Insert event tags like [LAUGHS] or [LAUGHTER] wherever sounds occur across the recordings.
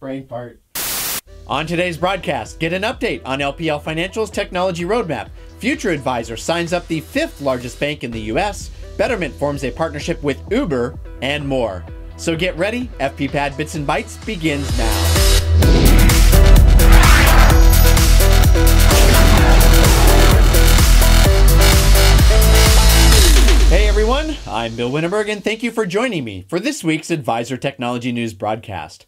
Brain fart. On today's broadcast, get an update on LPL Financial's technology roadmap. Future Advisor signs up the fifth largest bank in the US. Betterment forms a partnership with Uber, and more. So get ready, FPPAD Bits and Bytes begins now. Hey everyone, I'm Bill Winterberg, and thank you for joining me for this week's Advisor Technology News broadcast.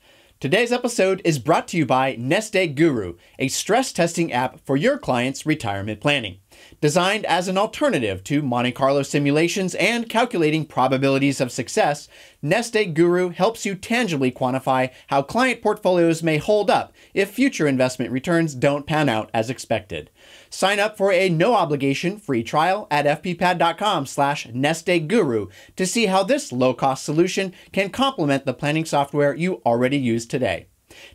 Today's episode is brought to you by Nest Egg Guru, a stress testing app for your clients' retirement planning. Designed as an alternative to Monte Carlo simulations and calculating probabilities of success, Nest Egg Guru helps you tangibly quantify how client portfolios may hold up if future investment returns don't pan out as expected. Sign up for a no obligation free trial at fppad.com slash nesteggguru to see how this low cost solution can complement the planning software you already use today.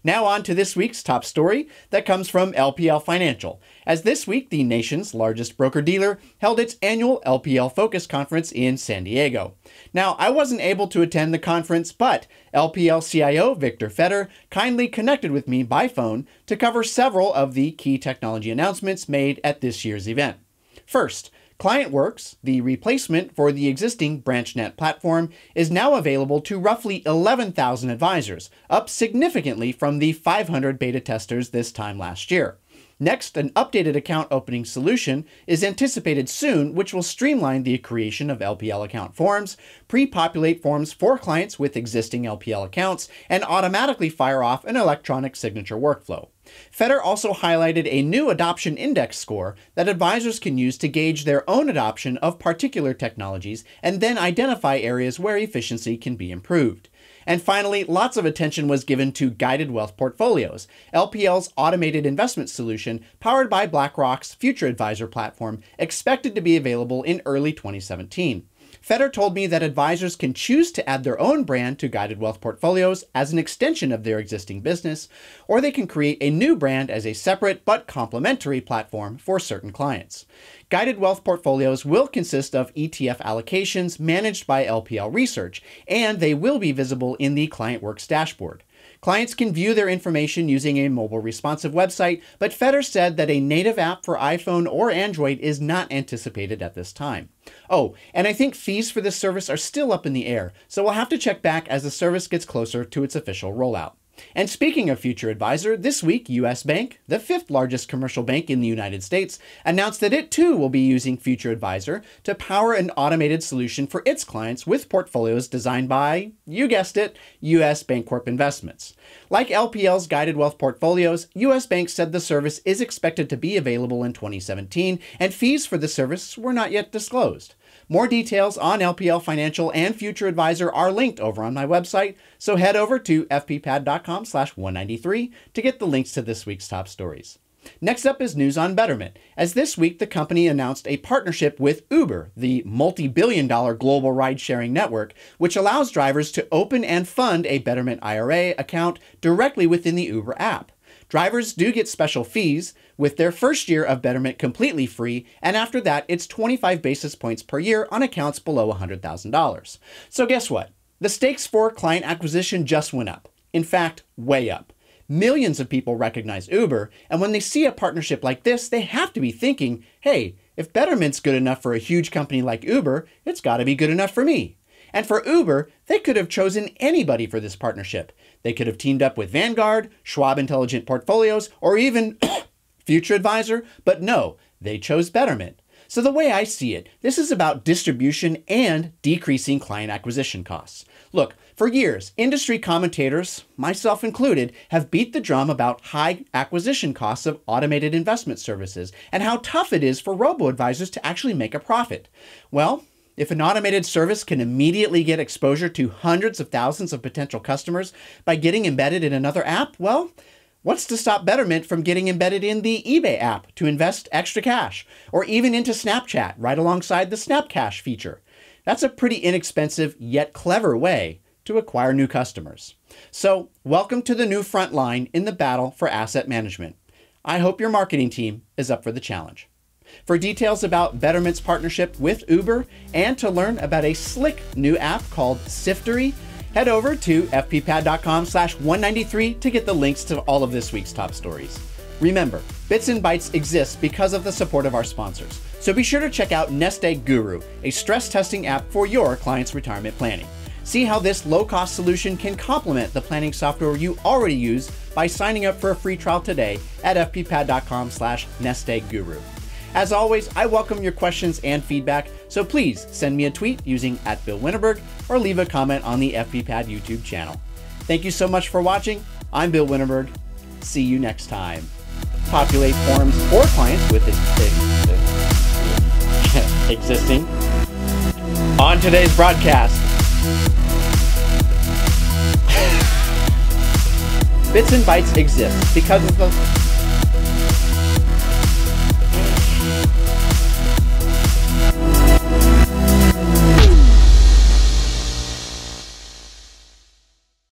Now, on to this week's top story that comes from LPL Financial, as this week the nation's largest broker dealer held its annual LPL Focus Conference in San Diego. Now, I wasn't able to attend the conference, but LPL CIO Victor Fetter kindly connected with me by phone to cover several of the key technology announcements made at this year's event. First, ClientWorks, the replacement for the existing BranchNet platform, is now available to roughly 11,000 advisors, up significantly from the 500 beta testers this time last year. Next, an updated account opening solution is anticipated soon, which will streamline the creation of LPL account forms, pre populate forms for clients with existing LPL accounts, and automatically fire off an electronic signature workflow. Fetter also highlighted a new adoption index score that advisors can use to gauge their own adoption of particular technologies and then identify areas where efficiency can be improved. And finally, lots of attention was given to guided wealth portfolios, LPL's automated investment solution powered by BlackRock's Future Advisor platform, expected to be available in early 2017. Fetter told me that advisors can choose to add their own brand to guided wealth portfolios as an extension of their existing business, or they can create a new brand as a separate but complementary platform for certain clients. Guided wealth portfolios will consist of ETF allocations managed by LPL Research, and they will be visible in the ClientWorks dashboard. Clients can view their information using a mobile responsive website, but Fetter said that a native app for iPhone or Android is not anticipated at this time. Oh, and I think fees for this service are still up in the air, so we'll have to check back as the service gets closer to its official rollout. And speaking of Future Advisor, this week US Bank, the fifth largest commercial bank in the United States, announced that it too will be using Future Advisor to power an automated solution for its clients with portfolios designed by, you guessed it, US Bancorp Investments. Like LPL's guided wealth portfolios, US Bank said the service is expected to be available in 2017, and fees for the service were not yet disclosed. More details on LPL Financial and Future Advisor are linked over on my website, so head over to fppad.com slash 193 to get the links to this week's top stories. Next up is news on Betterment, as this week the company announced a partnership with Uber, the multi billion dollar global ride sharing network, which allows drivers to open and fund a Betterment IRA account directly within the Uber app. Drivers do get special fees, with their first year of Betterment completely free, and after that, it's 25 basis points per year on accounts below $100,000. So, guess what? The stakes for client acquisition just went up. In fact, way up. Millions of people recognize Uber, and when they see a partnership like this, they have to be thinking, hey, if Betterment's good enough for a huge company like Uber, it's got to be good enough for me. And for Uber, they could have chosen anybody for this partnership. They could have teamed up with Vanguard, Schwab Intelligent Portfolios, or even [COUGHS] Future Advisor, but no, they chose Betterment. So, the way I see it, this is about distribution and decreasing client acquisition costs. Look, for years, industry commentators, myself included, have beat the drum about high acquisition costs of automated investment services and how tough it is for robo advisors to actually make a profit. Well, if an automated service can immediately get exposure to hundreds of thousands of potential customers by getting embedded in another app, well, what's to stop Betterment from getting embedded in the eBay app to invest extra cash, or even into Snapchat right alongside the Snapcash feature? That's a pretty inexpensive yet clever way to acquire new customers. So, welcome to the new front line in the battle for asset management. I hope your marketing team is up for the challenge. For details about Betterment's partnership with Uber and to learn about a slick new app called Siftery, Head over to fppad.com slash 193 to get the links to all of this week's top stories. Remember, Bits and Bytes exists because of the support of our sponsors, so be sure to check out Nest Egg Guru, a stress testing app for your client's retirement planning. See how this low cost solution can complement the planning software you already use by signing up for a free trial today at fppad.com slash nesteggguru. As always, I welcome your questions and feedback, so please send me a tweet using at Bill Winterberg or leave a comment on the FPPAD YouTube channel. Thank you so much for watching. I'm Bill Winterberg. See you next time. Populate forms for clients with [LAUGHS] existing. On today's broadcast, [LAUGHS] Bits and Bytes exist because of the Thank you